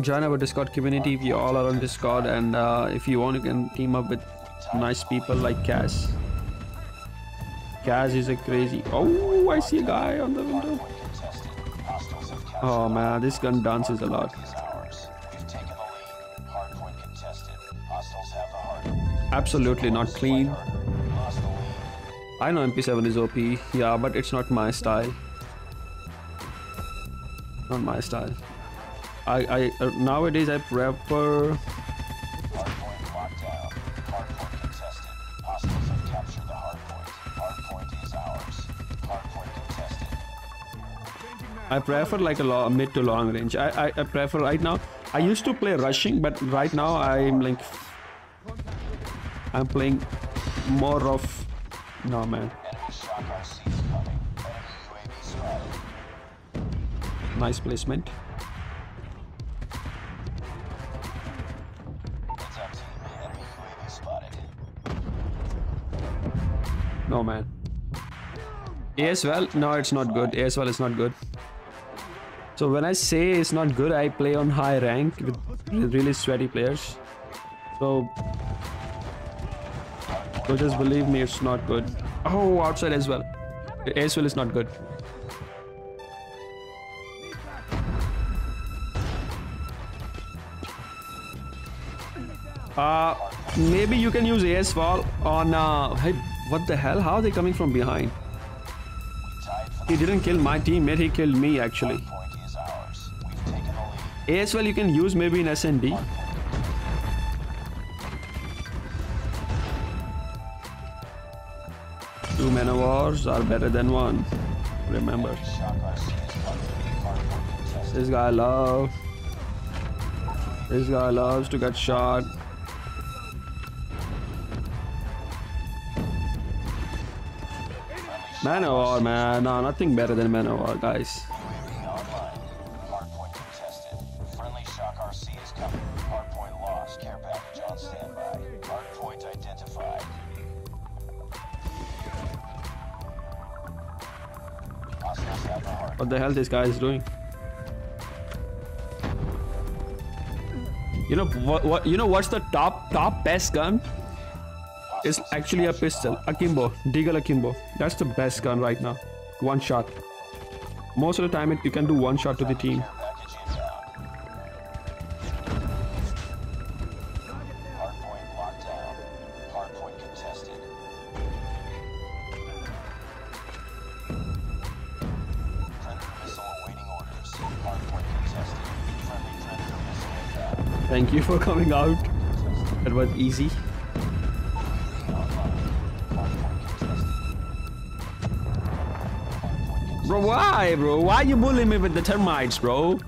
join our Discord community. We all are on Discord, and uh, if you want, you can team up with nice people like Kaz. Kaz is a crazy. Oh, I see a guy on the window. Oh man, this gun dances a lot. Absolutely not clean. I know MP7 is OP, yeah, but it's not my style. Not my style. I, I uh, nowadays I prefer I prefer like a long, mid to long range. I, I, I prefer right now. I used to play rushing, but right now I'm like I'm playing more of no man. Nice placement. No man. ASL? No, it's not good. ASL is not good. So when I say it's not good, I play on high rank with really sweaty players. So, so just believe me, it's not good. Oh, outside as well. As well is not good. Uh, maybe you can use AS wall on. Uh, what the hell? How are they coming from behind? He didn't kill my teammate. He killed me actually. AS VAL you can use maybe in SND. Two Manowars are better than one. Remember. This guy loves. This guy loves to get shot. Manowar, man. No, nothing better than Manowar, guys. What the hell this guy is doing? You know what? What? You know what's the top top best gun? It's actually a pistol, akimbo, Deagle akimbo. That's the best gun right now. One shot. Most of the time, it, you can do one shot to the team. Thank you for coming out. That was easy. Bro, why, bro? Why you bullying me with the termites, bro?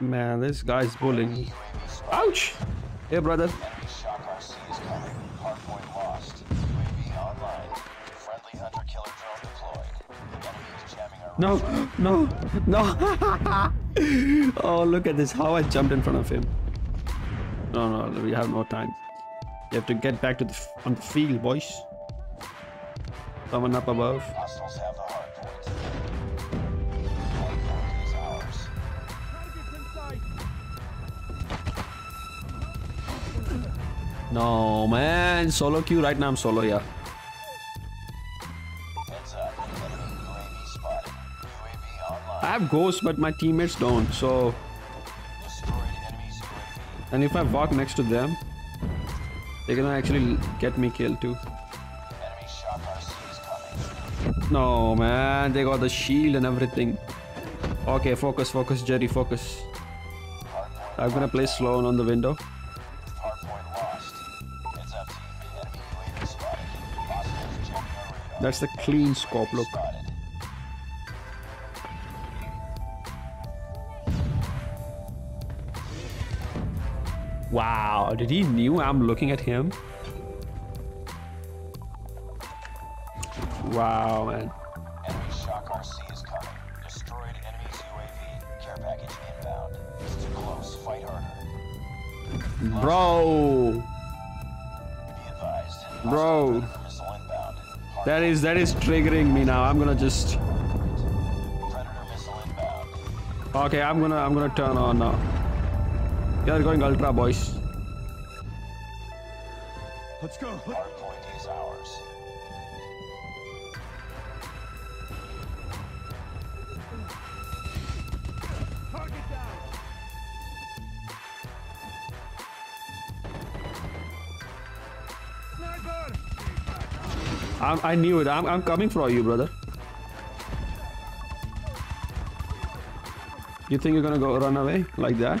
Man, this guy's bullying. me. Ouch! Hey, brother. No, no, no. oh, look at this. How I jumped in front of him. No, no, we have no time. You have to get back to the on the field, boys. Someone up above. No, man. Solo queue right now. I'm solo, yeah. Have ghosts, but my teammates don't, so... And if I walk next to them, they're gonna actually get me killed too. No, man, they got the shield and everything. Okay, focus, focus, Jerry, focus. I'm gonna play Sloan on the window. That's the clean scope, look. Wow, did he knew I'm looking at him? Wow, man. Enemy Shock RC is coming. Destroyed enemy's UAV. Care package inbound. It's too close. Fight harder. Bro. Bro. That is that is triggering me now. I'm gonna just Okay, I'm gonna I'm gonna turn on now. You're going ultra boys. Let's go. Hardpoint is ours. Target down. Sniper! I'm, I knew it. I'm, I'm coming for you, brother. You think you're gonna go run away like that?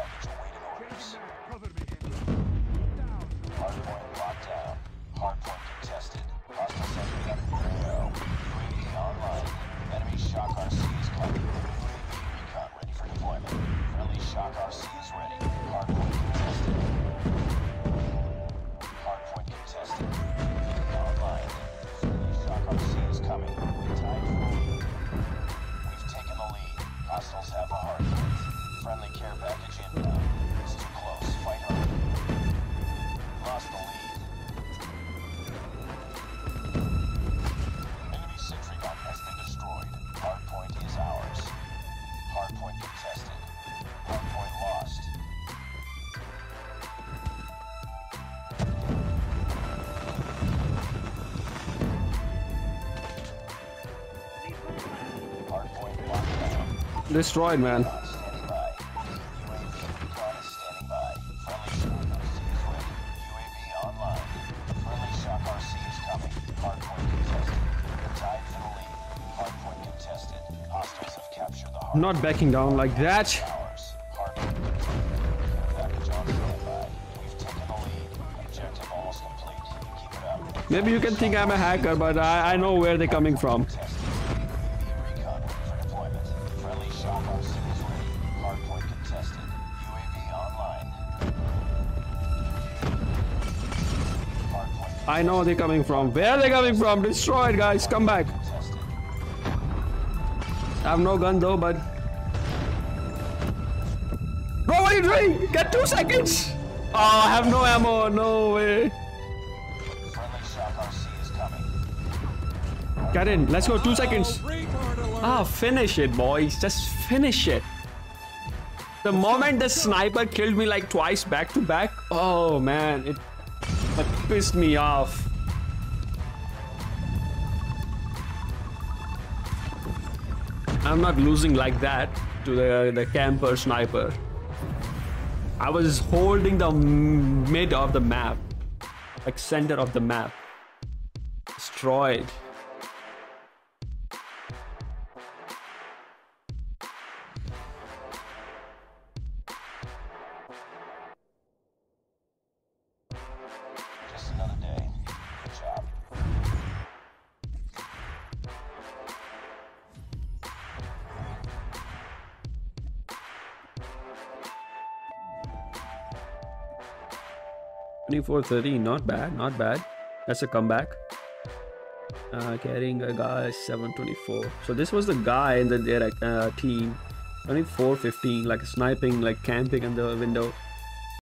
lead. man. Not backing down like that. Maybe you can think I'm a hacker, but I, I know where they're coming from. I know they're coming from. Where are they coming from? Destroy it, guys. Come back. I have no gun though, but. Bro, what are you doing? Get two seconds! Oh, I have no ammo. No way. Get in. Let's go. Two seconds. Ah, finish it, boys. Just finish it. The moment the sniper killed me like twice back to back, oh man, it pissed me off. I'm not losing like that to the, the camper sniper. I was holding the mid of the map, like center of the map. Destroyed. Twenty-four thirty, not bad, not bad. That's a comeback. Uh, carrying a guy 724. So this was the guy in the direct uh, team, twenty-four fifteen, like sniping, like camping in the window.